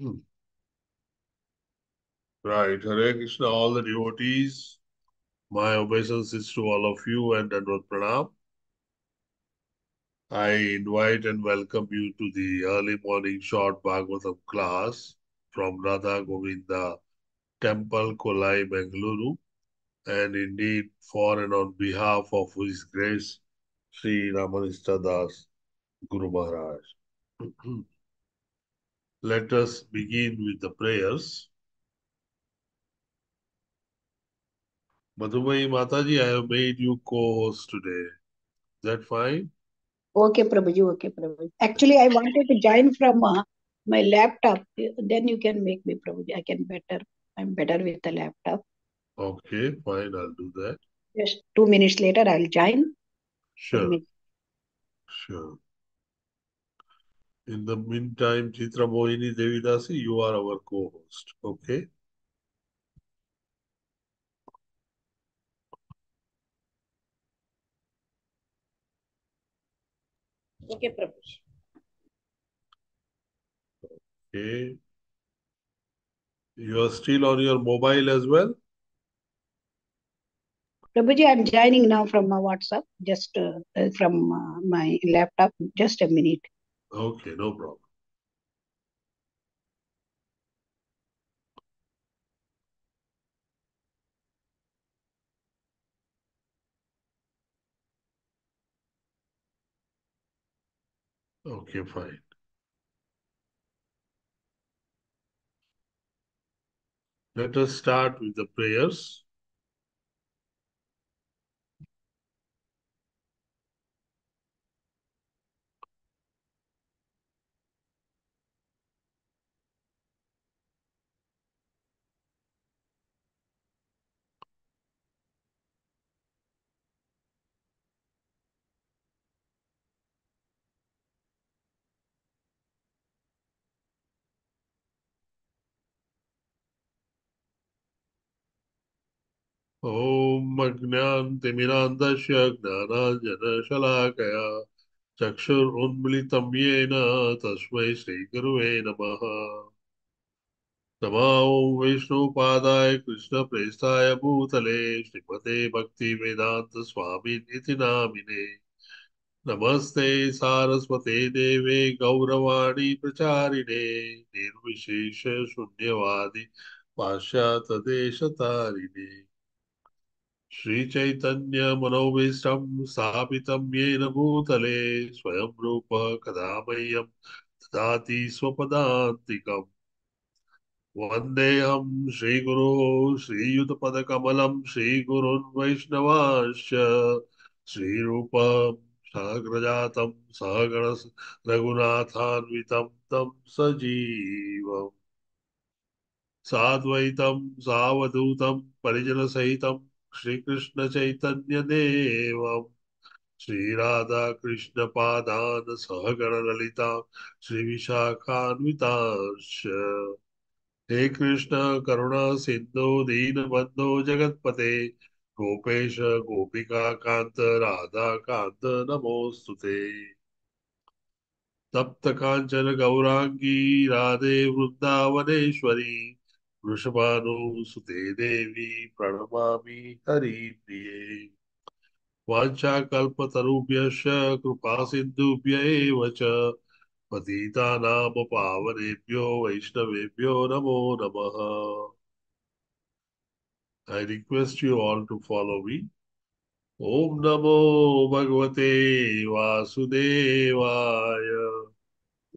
Hmm. Right. Hare Krishna, all the devotees. My obeisances to all of you and Dandavat Pranam. I invite and welcome you to the early morning short Bhagavatam class from Radha Govinda Temple, Kulai, Mangaluru. And indeed, for and on behalf of His Grace, Sri Ramanista Das Guru Maharaj. Let us begin with the prayers. Madhumai Mataji, I have made you co-host today. Is that fine? Okay, Prabhuji, okay, Prabhuji. Actually, I wanted to join from uh, my laptop. Then you can make me, Prabhuji. I can better, I'm better with the laptop. Okay, fine, I'll do that. Just two minutes later, I'll join. Sure, sure. In the meantime, Chitra Mohini Devidasi, you are our co-host. Okay? Okay, Prabhuji. Okay. You are still on your mobile as well? Prabhuji, I'm joining now from my WhatsApp, just uh, uh, from uh, my laptop. Just a minute. Okay, no problem. Okay, fine. Let us start with the prayers. ॐ अज्ञानतिमिरान्धस्य ज्ञानाञ्जनशलाकया चक्षुरुन्मिलितं येन तस्मै श्रीगुरुवे नमः। नमो विष्णुपादाय कृष्णप्रेष्ठाय भूतले श्रीमते भक्तिवेदान्तस्वामिनिति नामिने नमस्ते सारस्वते देवे गौरवाणी प्रचारिणे निर्विशेष शून्यवादि श्रीचैतन्यमनोभीष्टं स्थापितं येन भूतले स्वयं रूप कदा मह्यं ददाति स्वपदान्तिकम्। वन्देऽहं श्रीगुरो, श्रीयुतपदकमलं, श्रीगुरुन् वैष्णवांश्च, श्रीरूपं सहग्रजातं सहगण रघुनाथान्वितं तं सजीवम्। साद्वैतं, सावधूतं, परिजनसहितं श्रीकृष्णचैतन्यदेवं श्रीराधाकृष्णपादान् सहगणललिता श्रीविशाखान्विताश्च हे कृष्ण, करुणा, सिन्धो, दीनबन्धो, जगत्पते, गोपेश, गोपिका, कान्त, राधा, कान्त, नमोऽस्तु ते। तप्त काञ्चन, गौराङ्गी, राधे, वृन्दावनेश्वरी वृषभानुसुते देवी प्रणमामि हरिप्रिये। वाञ्छाकल्पतरुभ्यश्च कृपासिन्धुभ्य एव च। पतितानां पावनेभ्यो वैष्णवेभ्यो नमो नमः। I request you all to follow me. ॐ नमो भगवते वासुदेवाय।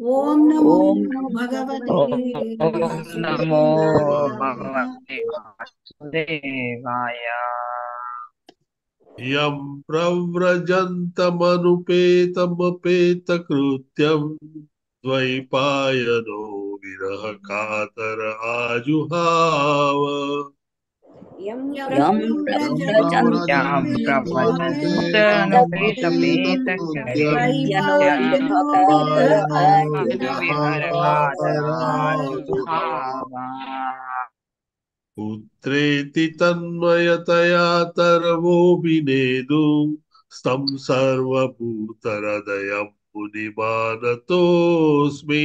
ओम नमो भगवते नमो भगवते वासुदेवाय। यं प्रव्रजन्तमनुपेतमपेतकृत्यं द्वैपायनो विरहकातर आजुहाव। पुत्रेति तन्मयतया तरवोऽभिनेदु स्तं सर्वभूतहृदयं मुनिमानतोऽस्मि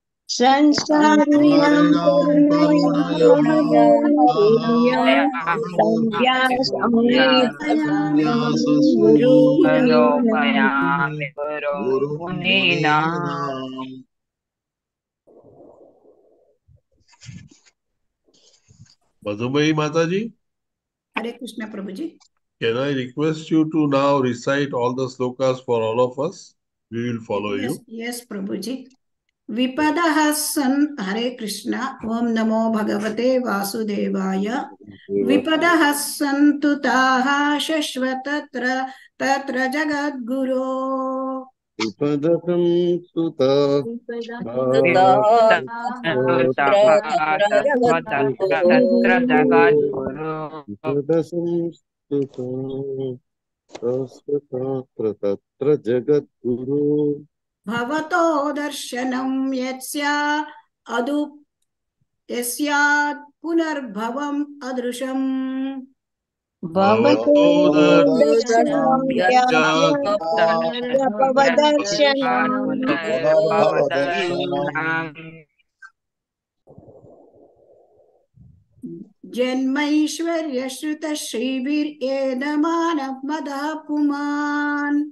Madhumayi Mata ji Hare Krishna Prabhu ji can I request you to now recite all the slokas for all of us we will follow you yes Prabhu ji विपदः सन् हरे कृष्ण, ओम नमो भगवते वासुदेवाय। विपदः सन्तु ताः शश्वतत्र, तत्र जगद्गुरो। विपदकं सुता तत्र जगद्गुरु। भवतो दर्शनं यत्स्या अदु यस्यात् पुनर्भवम् अदृशम्। भवतो दर्शनं जन्मैश्वर्यश्रुतश्रीभिर्येदमानः मदः पुमान्।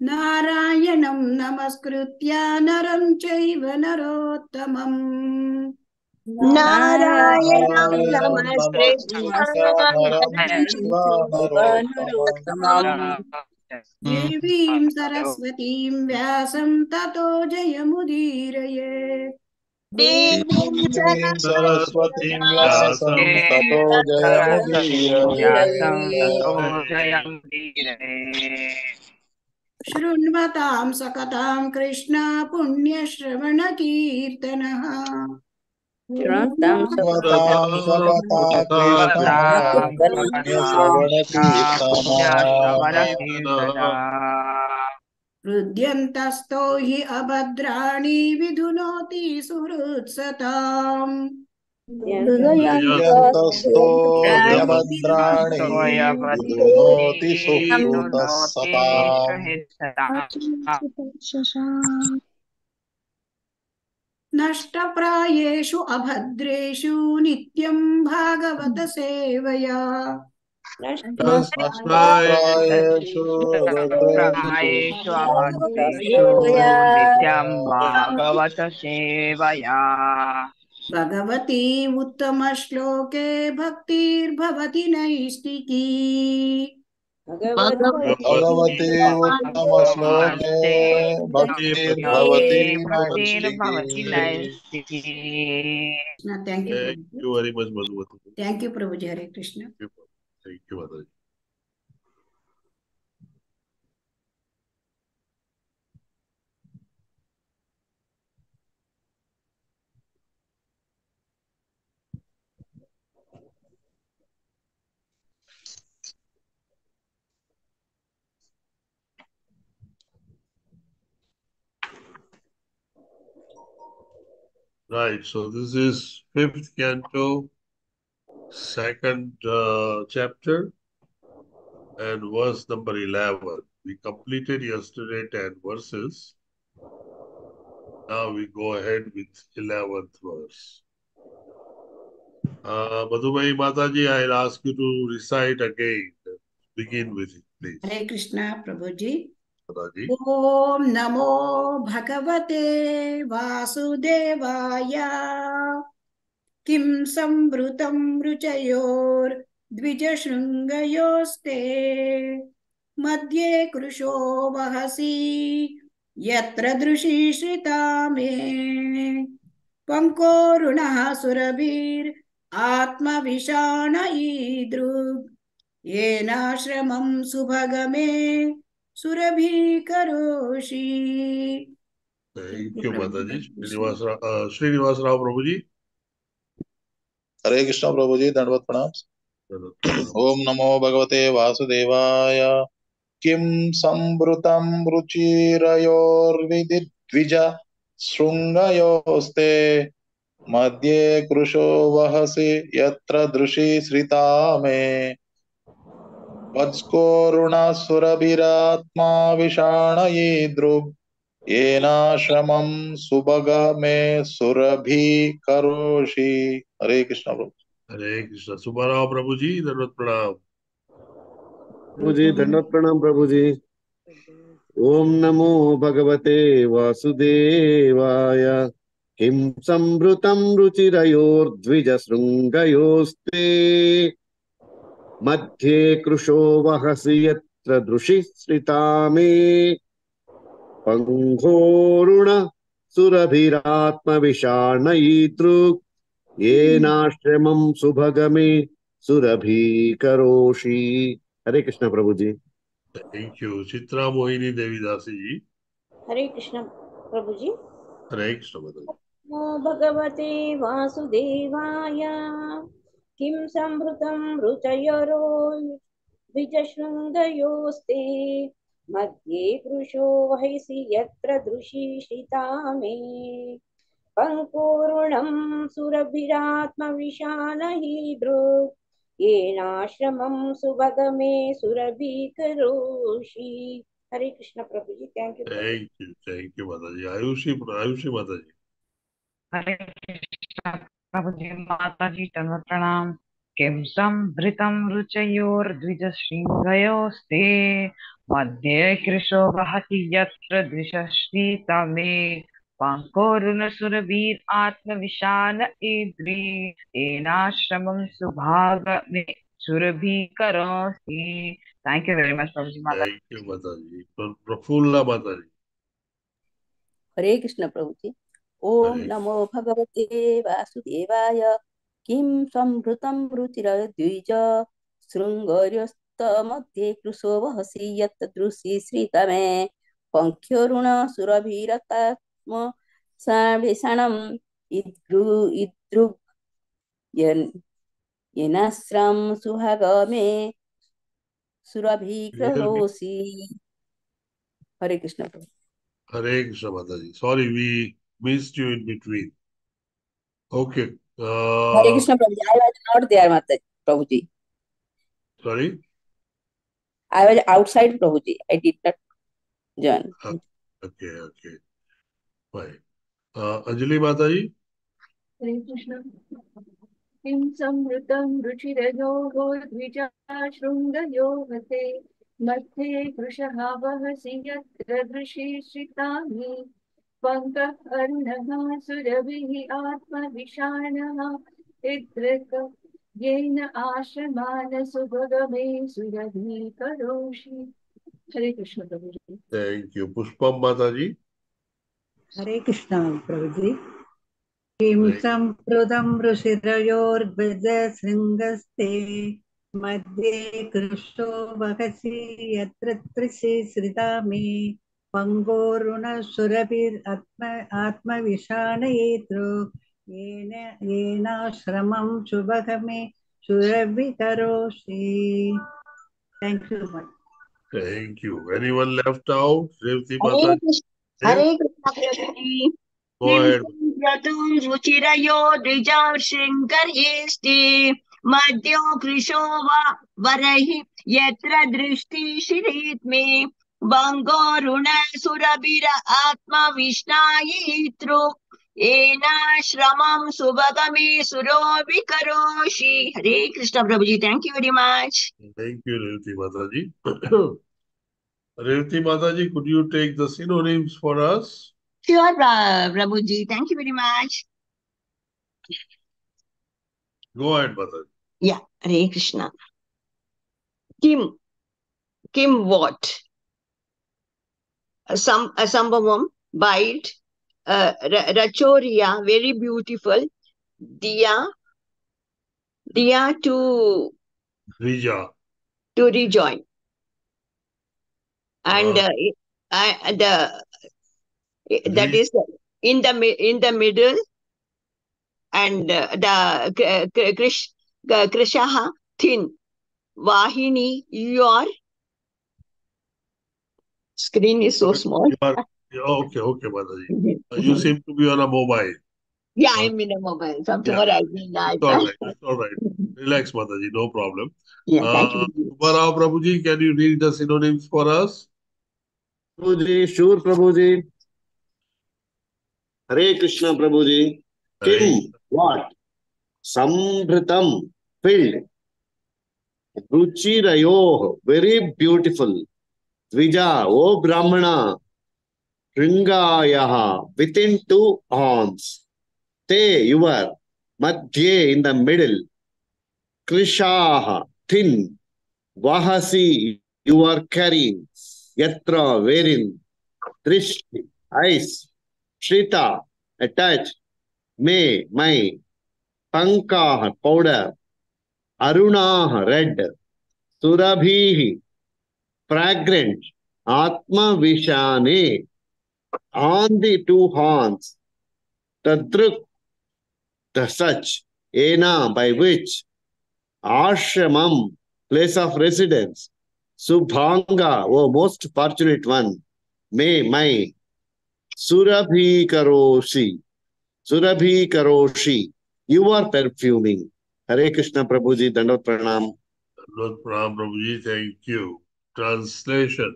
नारायणं नमस्कृत्य नरं चैव नरोत्तमम्। नारायणं देवीं सरस्वतीं व्यासं ततो जयमुदीरयेत् देवीं सरस्वतीं व्यासं ततो शृण्वतां सकतां कृष्ण पुण्यश्रवणकीर्तनः हृद्यन्तस्तो हि अभद्राणि विधुनोति सुहृत्सताम्। नष्टप्रायेषु अभद्रेषु नित्यं भागवतसेवया नष्टप्रायेषु अभद्रेषु नित्यं भगवती उत्तमश्लोके भक्तिर्भवति नैष्टिकी भगवती भक्तिर्भवति नैष्टिकी thank you very much Bhagavati thank you Prabhu ji Hare Krishna thank you Mata Right. So this is fifth canto, second uh, chapter, and verse number 11. We completed yesterday 10 verses. Now we go ahead with 11th verse. Uh, Mataji, I'll ask you to recite again. Begin with it, please. Hare Krishna, Prabhuji. ॐ नमो भगवते वासुदेवाय। किं संवृतं रुचयोर्द्विजशृङ्गयोस्ते मध्ये कृशो वहसि, यत्र दृशि श्रिता मे। पङ्कोरुणः सुरभिर् आत्मविषाण ईदृग्। येनाश्रमं सुभगमे सुरभिकरोषि। Thank you, Mataji. Srinivas, Ra- uh, Srinivas Rao Prabhuji. हरे कृष्ण प्रभु जी दंडवत प्रणाम ओम नमो भगवते वासुदेवाय किं संवृतं रुचिरयोर्विदिद्विज शृङ्गयोस्ते मध्ये कृशो वहसि यत्र दृशि श्रिता मे वत्स्कोरुणसुरभिरात्मा विषाणयीदृग् येनाश्रमं सुभग मे सुरभि करोषि हरे कृष्ण प्रभु। Hare Krishna. Subharao Prabhuji, Dhanvat Pranam. प्रभु जी दंडवत प्रणाम प्रभु जी ओम नमो भगवते वासुदेवाय। किं संवृतं रुचिरयोर्द्विजशृङ्गयोस्ते। मध्ये कृशो वहसि यत्र दृशिश्रिता मे पङ्घोरुण सुरभिरात्मविषाणयीदृक् येनाश्रमं सुभगमे सुरभि करोषि हरे कृष्ण प्रभु जी थैंक यू चित्रा मोहिनी देवी दासी जी। हरे कृष्ण प्रभु जी हरे कृष्ण भगवते वासुदेवाय। किं संभृतं रुचयरो द्विजशृङ्गयोस्ते? मध्ये कृशो वहसि यत्र दृशीषिता मे पङ्कोरुणं सुरभिरात्मविशालहीदृ येनाश्रमं सुभगमे सुरभि करोषि हरे कृष्ण प्रभु जी thank you thank you thank you माता जी. आयुषी आयुषी माता जी. हरे कृष्ण प्रभुजी माताजी तन्व प्रणाम किं संभृतं रुचयोर्द्विजशृङ्गयोस्ते मध्ये कृशो वहति यत्र द्विषश्रीता मे पङ्कोरुणसुरवीर् आत्मविशान ईद्रि येनाश्रमं सुभाग मे सुरभिकरोषि थैंक यू वेरी मच प्रभुजी माता Thank you, Mataji. Pra- Prafulla हरे कृष्ण प्रभु जी ओम नमो भगवते वासुदेवाय। किं संभृतं रुचिर द्विज रुचिरद्विज शृङ्गर्यस्तमध्ये कृशो वहसि यत् दृशि श्रितमे। पङ्ख्योरुण सुरभिरतात्म साणम् इद्रु इद्रुग् येनाश्रं सुभागमे सुरभिग्रहोसि। हरे कृष्ण। प्रभु हरे कृष्ण माता जी sorry we missed you in between. Okay. Hare Uh, Krishna प्रभु जी आई वाज नॉट देयर माता प्रभु जी sorry. I was outside Prabhuji. I did not join. Okay, okay. Fine. Uh, Anjali Mataji. हरे कृष्ण किं संवृतं रुचिरयोगो द्विजा शृङ्गयो हते मध्ये कृशः वहसि यत्र दृशि श्रितानि पङ्कः अर्णः सुरभिः आत्मविषाणः इद्रक येन आश्रमान सुभगमे सुरभि करोषि हरे कृष्ण प्रभु जी Thank you. Pushpam Mataji. हरे कृष्ण प्रभु जी किं Right. सम्प्रदं ऋषिरयोर्भजशृङ्गस्ते मध्ये कृशो वहसि यत्र त्रिशि श्रिता मे पङ्गोरुणसुरभिरात्म आत्मविषाणयेतृ येन येनाश्रमं शुभगमे सुरभिकरोषि thank you much Thank you. Anyone left out? Revati Hare. Krishna Go ahead. रुचिरयो द्विजा शृङ्गर्येष्टि मध्यो कृशो वा वरहि यत्र दृष्टिशिरीत् मे वङ्गोरुण सुरभिर आत्मविष्णायी श्रमम सुभगमे सुरो विकरोषि। हरे कृष्ण प्रभु जी thank you very much thank you Revati माता जी रेवती माता जी could you take the synonyms for us sure Prabhu ji thank you very much go ahead माता जी या हरे कृष्ण किम किम what Some uh, Sambhavam, bite, uh, Ra- Rachoria, very beautiful. Diya, Diya to Rija. to rejoin. And Uh, uh, I, the that is in the in the middle, and uh, the Krish, Krishaha thin. Vahini, your screen is so small. You are, yeah, okay, okay, Mataji. Uh, You seem to be on a mobile. Yeah, Uh, I'm in a mobile. From yeah. in the It's all right. It's all right. Relax, Mataji. No problem. Yeah, thank Uh, you. Subbarao Prabhuji, can you read the synonyms for us? प्रभु जी sure प्रभु जी हरे कृष्ण प्रभु जी Hare what संभृतम filled रुचिरयो very beautiful Dvija, O Brahmana, Ringayaha, within two arms. Te, you are, Madhye, in the middle. Krishaha, thin. Vahasi, you are carrying. Yatra, wherein. Drishti, eyes. Shrita, attach. Me, my. Pankaha, powder. Arunaha, red. Surabhihi, fragrant atma vishane on the two horns tadruk the such ena by which ashramam place of residence subhanga o most fortunate one may my surabhi karoshi surabhi karoshi you are perfuming hare krishna prabhuji dandot pranam Lord Pranam Prabhuji, thank you. Translation.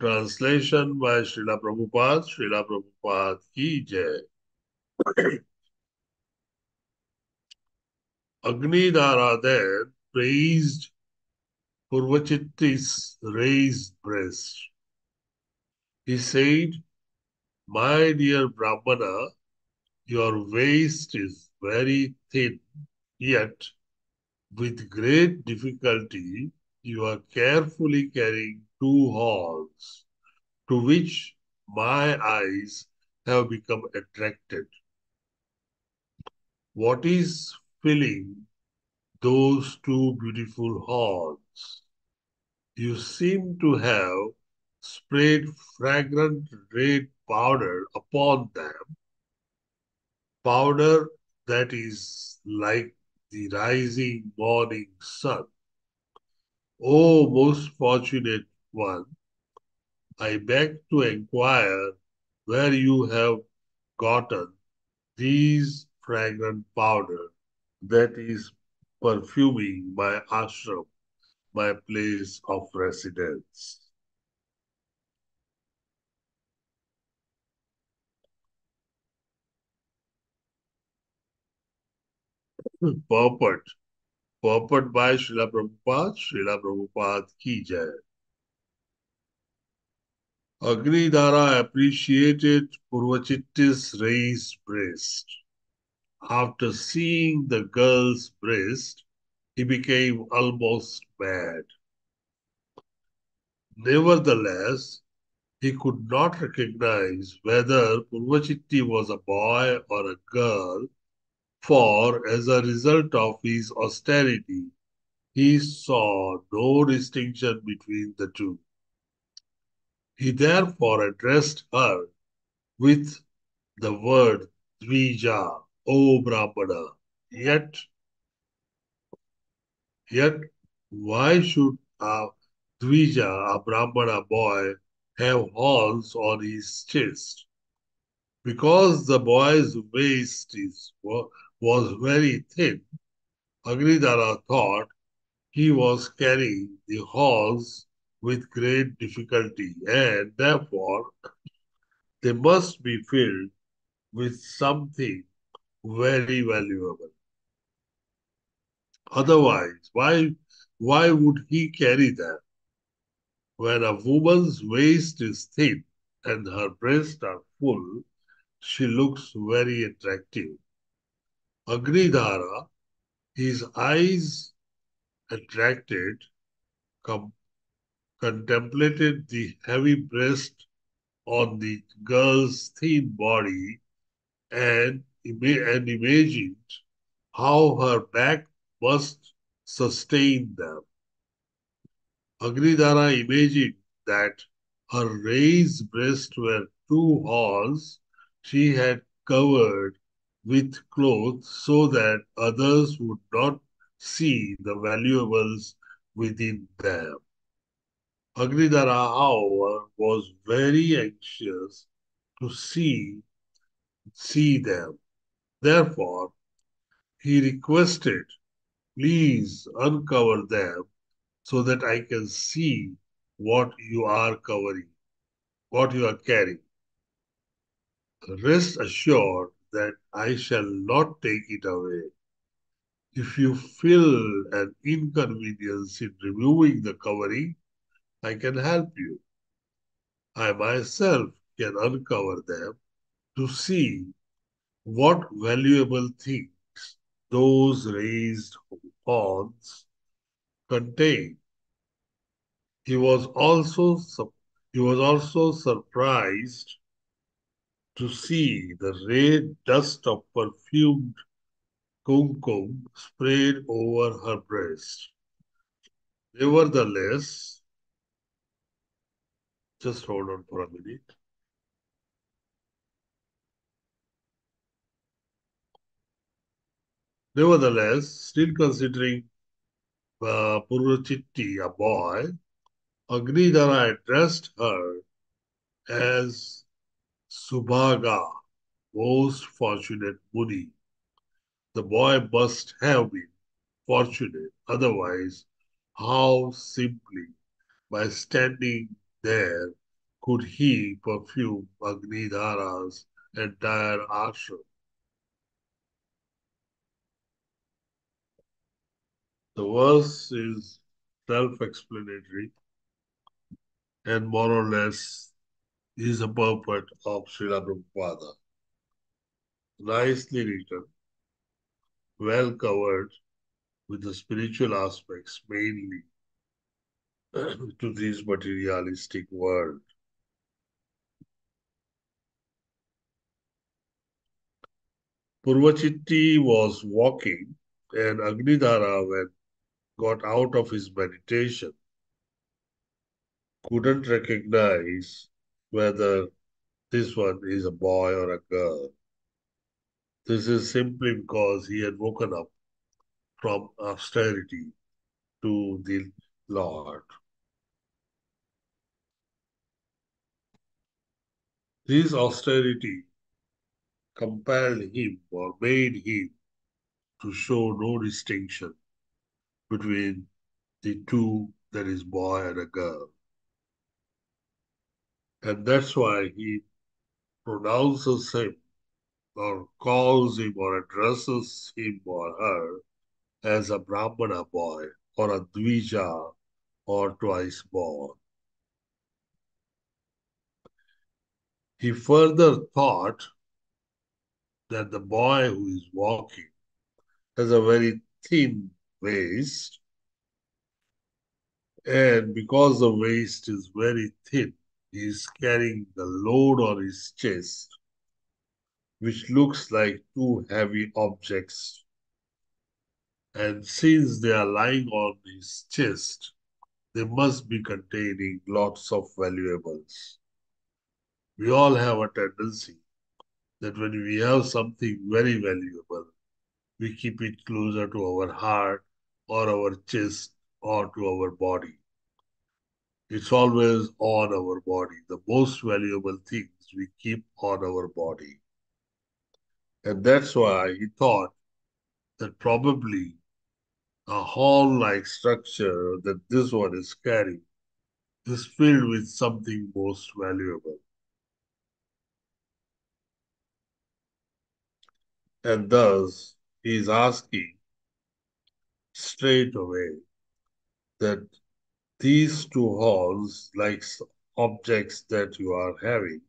Translation by Srila Prabhupada, Srila Prabhupada ki jai. Agnidhara then praised Purvachitti's raised breast. He said, My dear Brahmana, your waist is very thin, yet with great difficulty you are carefully carrying two horns, to which my eyes have become attracted. What is filling those two beautiful horns? You seem to have sprayed fragrant red powder upon them, powder that is like the rising morning sun. O most fortunate one, I beg to inquire where you have gotten these fragrant powder that is perfuming my ashram, my place of residence. Hmm, Purport. Purport by Srila Prabhupada, Srila Prabhupada ki jai. Agnidhara appreciated Purvachitti's raised breast. After seeing the girl's breast, he became almost mad. Nevertheless, he could not recognize whether Purvachitti was a boy or a girl, for as a result of his austerity, he saw no distinction between the two. He therefore addressed her with the word Dvija, O Brahmana. Yet, yet, why should a Dvija, a Brahmana boy, have horns on his chest? Because the boy's waist is, was very thin, Agridara thought he was carrying the horse with great difficulty, and therefore they must be filled with something very valuable. Otherwise, why, why would he carry them? When a woman's waist is thin and her breasts are full, she looks very attractive. Agridhara, his eyes attracted, com- contemplated the heavy breast on the girl's thin body and, ima- and imagined how her back must sustain them. Agridhara imagined that her raised breasts were two halls she had covered with clothes so that others would not see the valuables within them. Agridhara, however, was very anxious to see, see them. Therefore, he requested, please uncover them so that I can see what you are covering, what you are carrying. Rest assured that I shall not take it away. If you feel an inconvenience in removing the covering, I can help you. I myself can uncover them to see what valuable things those raised horns contain. He was also he was also surprised to see the red dust of perfumed kumkum sprayed over her breast. Nevertheless, just hold on for a minute. Nevertheless, still considering uh, Purvachitti a boy, Agridhara addressed her as Subhaga, most fortunate Muni. The boy must have been fortunate, otherwise, how simply by standing there could he perfume Agnidhara's entire ashram. The verse is self-explanatory and more or less is a purport of Srila Prabhupada. Nicely written, well covered with the spiritual aspects mainly to this materialistic world. Purvachitti was walking and Agnidhara, when got out of his meditation, couldn't recognize whether this one is a boy or a girl. This is simply because he had woken up from austerity to the Lord. This austerity compelled him or made him to show no distinction between the two, that is, boy and a girl. And that's why he pronounces him or calls him or addresses him or her as a Brahmana boy or a Dvija or twice born. He further thought that the boy who is walking has a very thin waist, and because the waist is very thin, he is carrying the load on his chest, which looks like two heavy objects. And since they are lying on his chest, they must be containing lots of valuables. We all have a tendency that when we have something very valuable, we keep it closer to our heart or our chest or to our body. It's always on our body. The most valuable things we keep on our body. And that's why he thought that probably a hall-like structure that this one is carrying is filled with something most valuable. And thus, he is asking straight away that these two halls, like objects that you are having,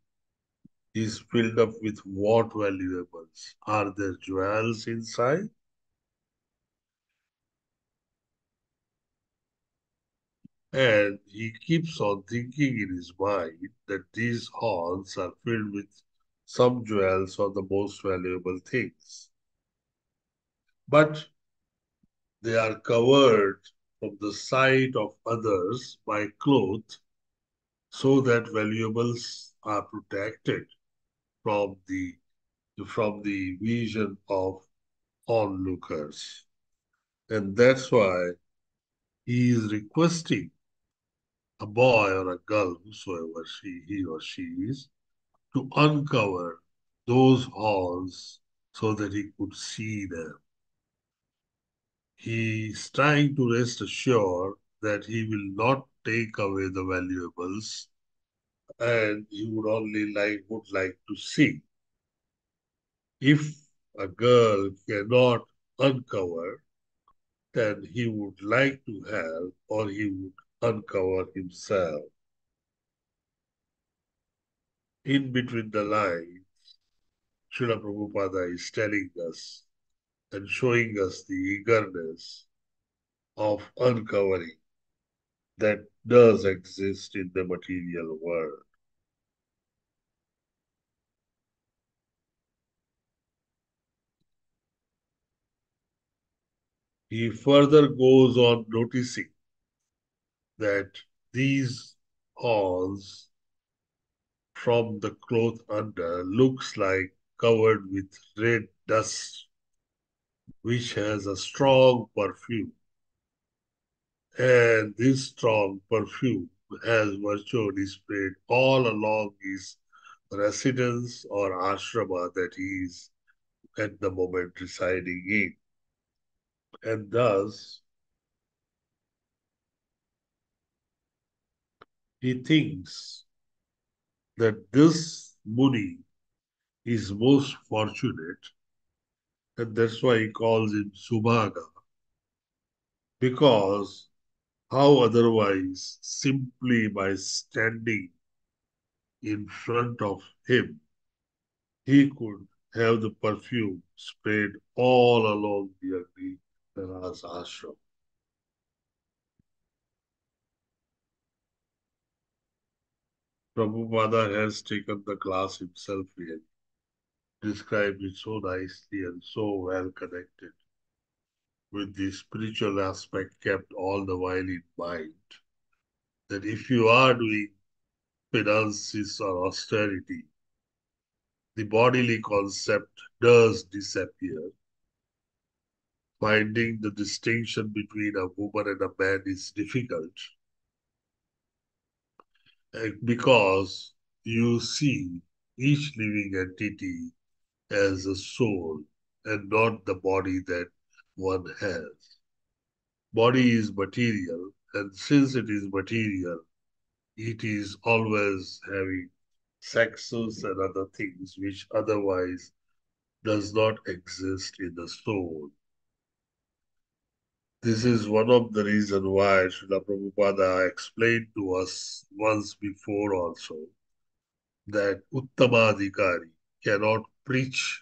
is filled up with what valuables? Are there jewels inside? And he keeps on thinking in his mind that these halls are filled with some jewels or the most valuable things. But they are covered from the sight of others by cloth so that valuables are protected from the from the vision of onlookers. And that's why he is requesting a boy or a girl, whosoever she, he or she is, to uncover those halls so that he could see them. He is trying to rest assured that he will not take away the valuables and he would only like would like to see. If a girl cannot uncover, then he would like to have or he would uncover himself. In between the lines, Srila Prabhupada is telling us and showing us the eagerness of uncovering that does exist in the material world. He further goes on noticing that these halls from the cloth under looks like covered with red dust which has a strong perfume and this strong perfume has virtually displayed all along his residence or ashrama that he is at the moment residing in. And thus, he thinks that this Muni is most fortunate, and that's why he calls him Subhaga, because how otherwise, simply by standing in front of him, he could have the perfume spread all along the Agni Maharaj ashram. Prabhupada has taken the class himself here, described it so nicely and so well connected with the spiritual aspect kept all the while in mind. That if you are doing penances or austerity, the bodily concept does disappear. Finding the distinction between a woman and a man is difficult eh, because you see each living entity as a soul and not the body that one has. Body is material, and since it is material, it is always having sexes and other things which otherwise does not exist in the soul. This is one of the reasons why Srila Prabhupada explained to us once before also that Uttamadhikari cannot preach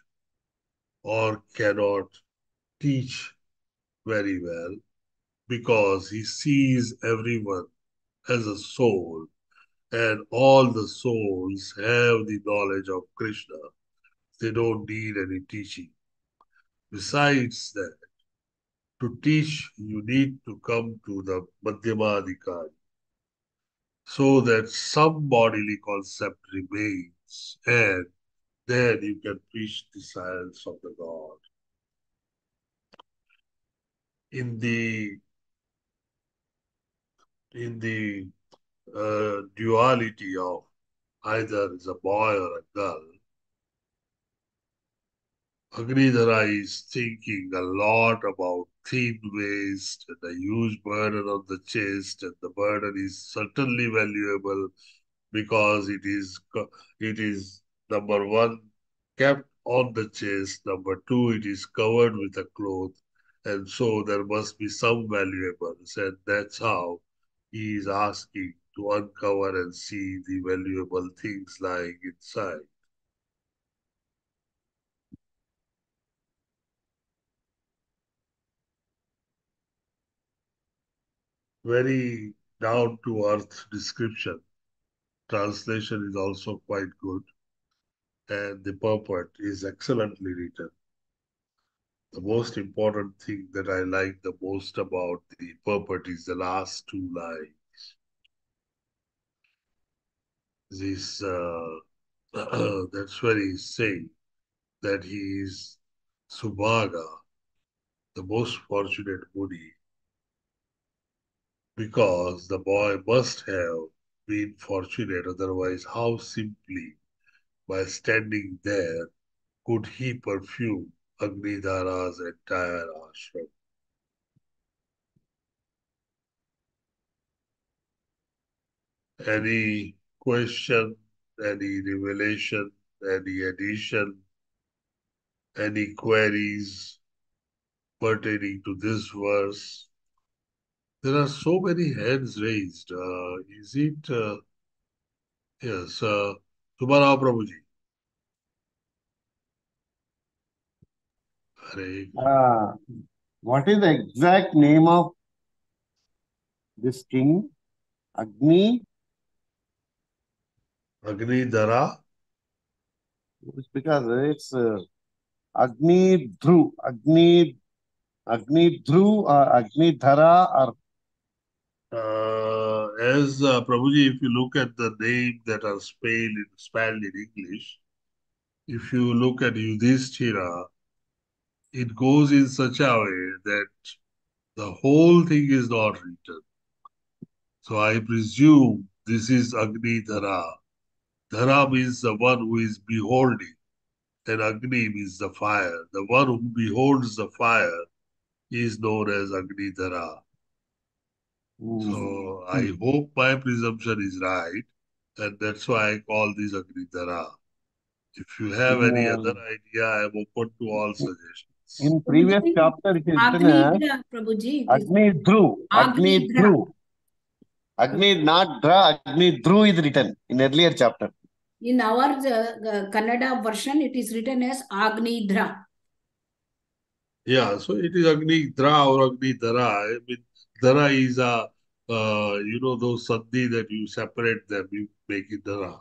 or cannot teach very well because he sees everyone as a soul and all the souls have the knowledge of Krishna. They don't need any teaching. Besides that, to teach, you need to come to the Madhyamadhikari so that some bodily concept remains and then you can preach the science of the God. In the in the uh, duality of either is a boy or a girl, Agnidhara is thinking a lot about thin waist and a huge burden on the chest, and the burden is certainly valuable because it is it is number one kept on the chest, number two it is covered with a cloth, and so there must be some valuables, and that's how he is asking to uncover and see the valuable things lying inside. Very down to earth description. Translation is also quite good, and the purport is excellently written. The most important thing that I like the most about the purport is the last two lines. This uh, that's where he's saying that he is Subhaga, the most fortunate Muni, because the boy must have been fortunate, otherwise, how simply by standing there could he perfume Agnidhara's entire ashram. Any question, any revelation, any addition, any queries pertaining to this verse? There are so many hands raised. Uh, is it? Uh, yes, uh, Subbarao Prabhuji. Uh, what is the exact name of this king? Agni? Agnidhara. It's because it's uh, Agni Dhru, Agni, Agni Dhru or Agni Dhara or Uh, as uh, Prabhuji, if you look at the names that are spelled in, spelled in English, if you look at Yudhishthira, it goes in such a way that the whole thing is not written. So I presume this is Agni Dhara. Dhara means the one who is beholding, and Agni means the fire. The one who beholds the fire is known as Agni Dhara. So I hope my presumption is right, and that's why I call this Agni Dhara. If you have any Yeah. other idea, I am open to all suggestions. In previous chapter it is written as Agnidra, Prabhuji. it is Agni Dhru, Agni Agnidra. Dhru. Agni not Dhra, Agni Dhru is written in earlier chapter. In our uh, Kannada version, it is written as Agni Agnidra. Yeah, so it is Agni Dhra or Agni Dhara. I mean, Dhara is a, uh, you know, those sandhi that you separate them, you make it Dhara.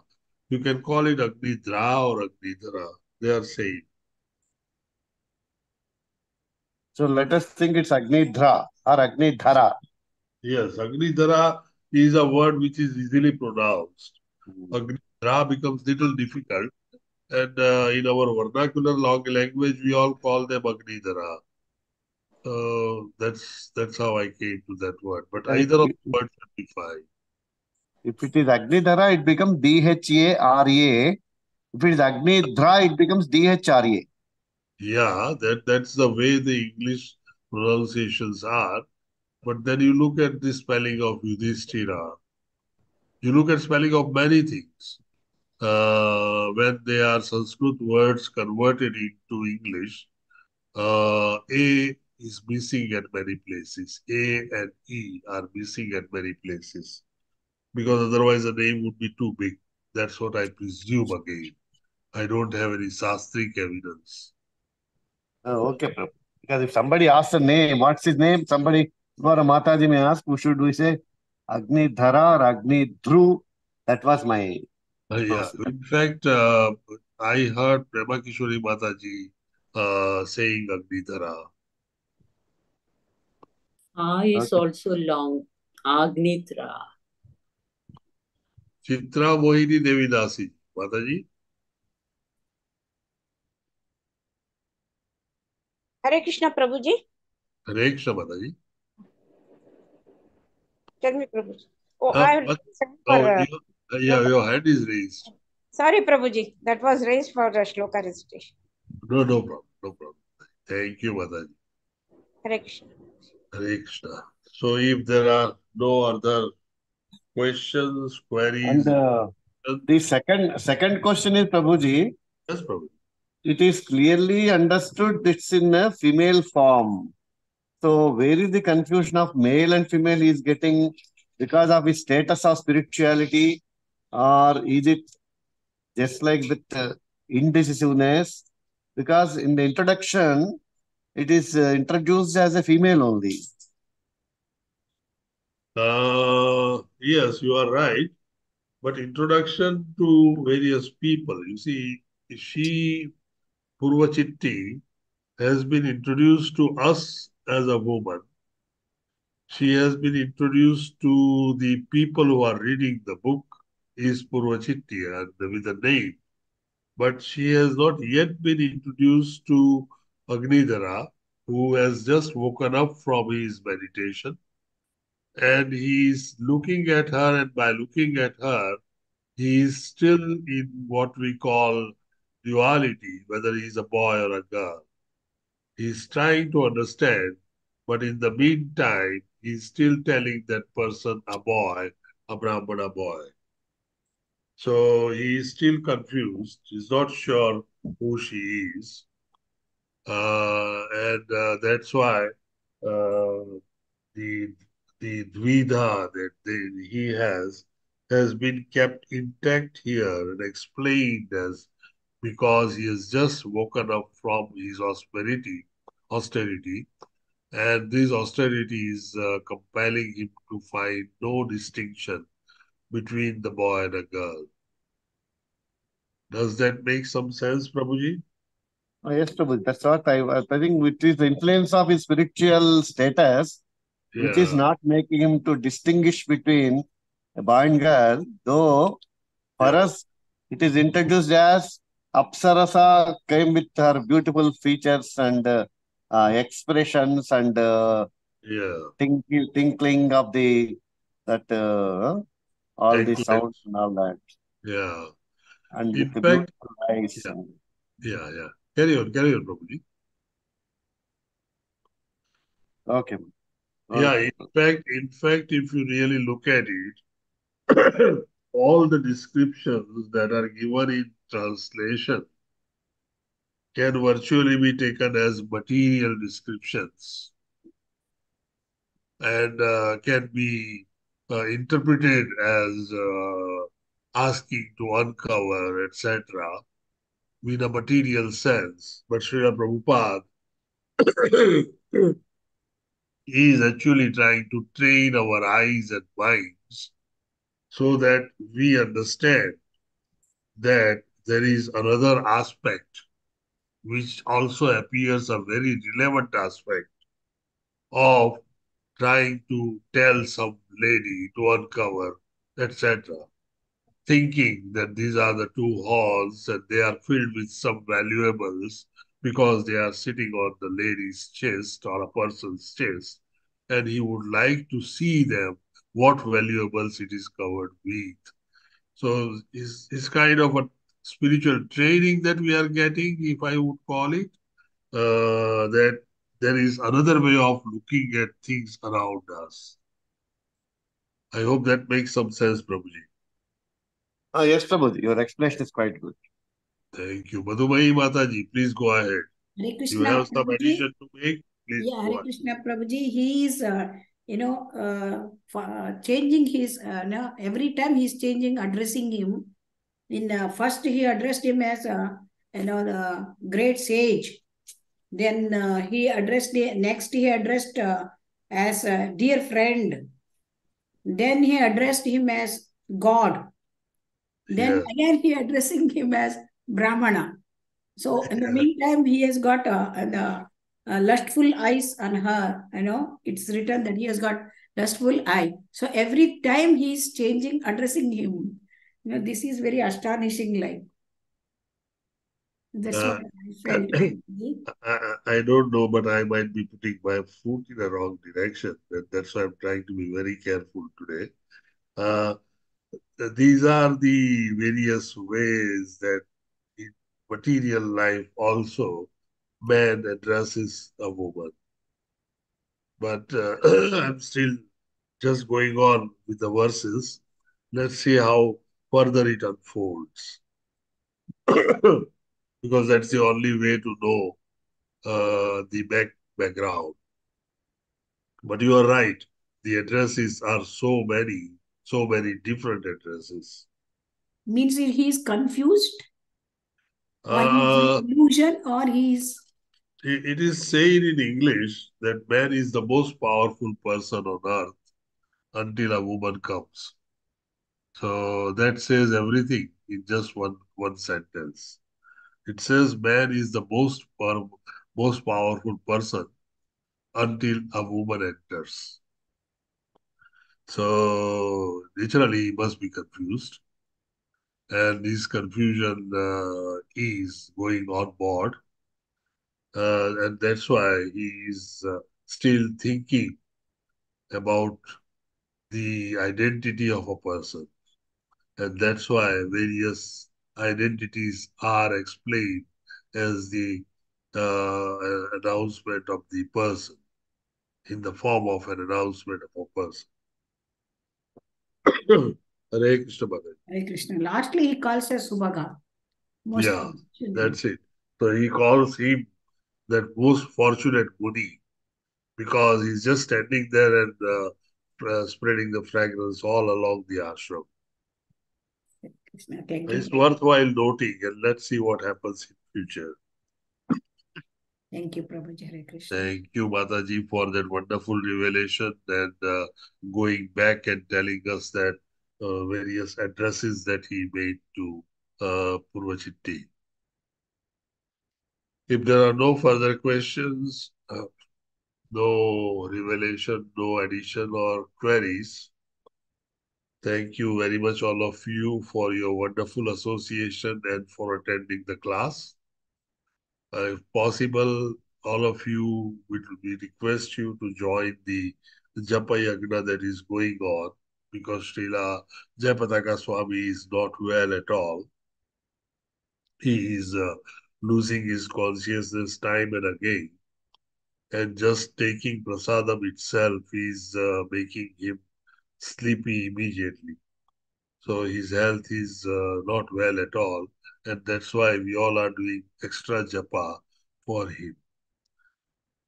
You can call it Agni Dhra or Agni Dhara. They are same. So let us think it's Agni Dhra or Agni Dhara. Yes, Agni Dhara is a word which is easily pronounced. Agni Dhra becomes little difficult. And uh, in our vernacular language, we all call them Agni Dhara. Uh, that's that's how I came to that word. But either of the words should be fine. If it is Agni Dhara, it becomes D-H-A-R-A. If it is Agni Dhra, it becomes D-H-R-A. Yeah, that that's the way the English pronunciations are. But then you look at the spelling of Yudhishthira. You look at spelling of many things. Uh, when they are Sanskrit words converted into English, uh, A is missing at many places. A and E are missing at many places because otherwise the name would be too big. That's what I presume again. I don't have any sastric evidence. Oh, okay, Prabhu. Because if somebody asks the name, what's his name? Somebody, or a Mataji may ask, who should we say? Agni Dhara or Agni Dhru? That was my Uh, yeah, in fact, uh, I heard Prema Kishori Mataji uh, saying Agnidhara. Ah is also long. Agnitra. Chitra Mohini Devidasi. Mataji? Hare Krishna Prabhuji. Hare Krishna Mataji. Tell me Prabhuji. Oh, Uh, I but, sent oh, for uh, you, uh, yeah, your hand is raised. sorry, Prabhuji. That was raised for the shloka recitation. No, no problem, no problem. Thank you, Mataji. Hare Krishna. Hare Krishna. So if there are no other questions, queries, And uh, the second second question is Prabhuji. yes, Prabhu. It is clearly understood it's in a female form. So where is the confusion of male and female is getting because of his status of spirituality, or is it just like with uh, indecisiveness? Because in the introduction, it is uh, introduced as a female only. Uh, yes, you are right. But introduction to various people, you see, she, Purvachitti, has been introduced to us as a woman. She has been introduced to the people who are reading the book is Purvachitti and with a name. But she has not yet been introduced to Agnidhara, who has just woken up from his meditation. And he is looking at her, and by looking at her, he is still in what we call duality, whether he's a boy or a girl. He's trying to understand, but in the meantime, he's still telling that person a boy, a Brahmana boy. So he is still confused. He's not sure who she is. Uh, and uh, that's why uh, the the dvida that they, he has has been kept intact here and explained as because he has just woken up from his austerity, austerity, and this austerity is uh, compelling him to find no distinction between the boy and a girl. Does that make some sense, Prabhuji? Oh, yes, Prabhu. That's what I, was I think it is the influence of his spiritual status, which is not making him to distinguish between a boy and girl, though for Yeah. us it is introduced as Apsarasa came with her beautiful features and uh, uh, expressions and uh, Yeah. tinkling, tinkling of the that uh, all the sounds and all that, Yeah. and In fact, beautiful eyes. yeah, and- yeah, yeah. Carry on, carry on, Prabhuji. Okay. Yeah, Okay. in fact, in fact, if you really look at it, all the descriptions that are given in translation can virtually be taken as material descriptions and uh, can be uh, interpreted as uh, asking to uncover, etc., in a material sense. But Srila Prabhupada is actually trying to train our eyes and minds so that we understand that there is another aspect which also appears a very relevant aspect of trying to tell some lady to uncover, etc., thinking that these are the two halls and they are filled with some valuables because they are sitting on the lady's chest or a person's chest, and he would like to see them, what valuables it is covered with. So it's, it's kind of a spiritual training that we are getting, if I would call it, uh, that there is another way of looking at things around us. I hope that makes some sense, Prabhuji. Oh, yes, Prabhuji, Your explanation is quite good. Thank you. Madhumayi Mataji, please go ahead. Hare You Krishna, have some Prabhuji. addition to make? Please Yeah, go Hare ahead. Krishna Prabhuji, he is, uh, you know, uh, for changing his, uh, no, every time he's changing, addressing him. In uh, first, he addressed him as, uh, you know, the great sage. Then uh, he addressed the next, he addressed uh, as a dear friend. Then he addressed him as God. Then Yeah. again, he addressing him as Brahmana. So in the meantime, he has got uh, the uh, lustful eyes on her. You know, it's written that he has got lustful eye. So every time he is changing, addressing him. You know, this is very astonishing. Like that's Uh, what I. I, I I don't know, but I might be putting my foot in the wrong direction. That, that's why I'm trying to be very careful today. Uh, these are the various ways that in material life also man addresses a woman. But uh, I'm still just going on with the verses. Let's see how further it unfolds. because that's the only way to know uh, the back background. But you are right. The addresses are so many, so many different addresses. Means he he is confused? Uh, he's illusion or he's it it is said in English that man is the most powerful person on earth until a woman comes. So that says everything in just one one sentence. It says man is the most most powerful person until a woman enters. So naturally he must be confused, and his confusion uh, is going on board, uh, and that's why he is uh, still thinking about the identity of a person, and that's why various identities are explained as the uh, announcement of the person in the form of an announcement of a person. Hare Krishna Bhagavan. Hare Krishna. Lastly, he calls as Subhaga. Most Yeah, that's it. So he calls him that most fortunate Muni because he's just standing there and uh, uh, spreading the fragrance all along the ashram. Krishna, thank you. It's worthwhile noting, and let's see what happens in future. Thank you, Prabhuji. Hare Krishna. Thank you, Mataji, for that wonderful revelation and uh, going back and telling us that uh, various addresses that he made to uh, Purvachitti. If there are no further questions, uh, no revelation, no addition or queries, thank you very much, all of you, for your wonderful association and for attending the class. Uh, if possible, all of you, we, we request you to join the Japa Yagna that is going on because Srila Jayapataka Swami is not well at all. He is uh, losing his consciousness time and again. And just taking prasadam itself is uh, making him sleepy immediately. So his health is uh, not well at all. And that's why we all are doing extra japa for him.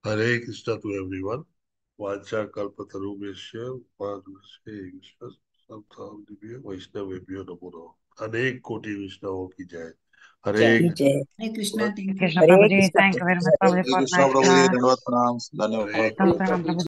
Hare Krishna to everyone. Vacha kalpatarubheshya padushe Krishna samtham divya vaishnavebhyo namo namo. अनेक कोटि वैष्णवों की जय हरे जय जय Hare Krishna. Thank you.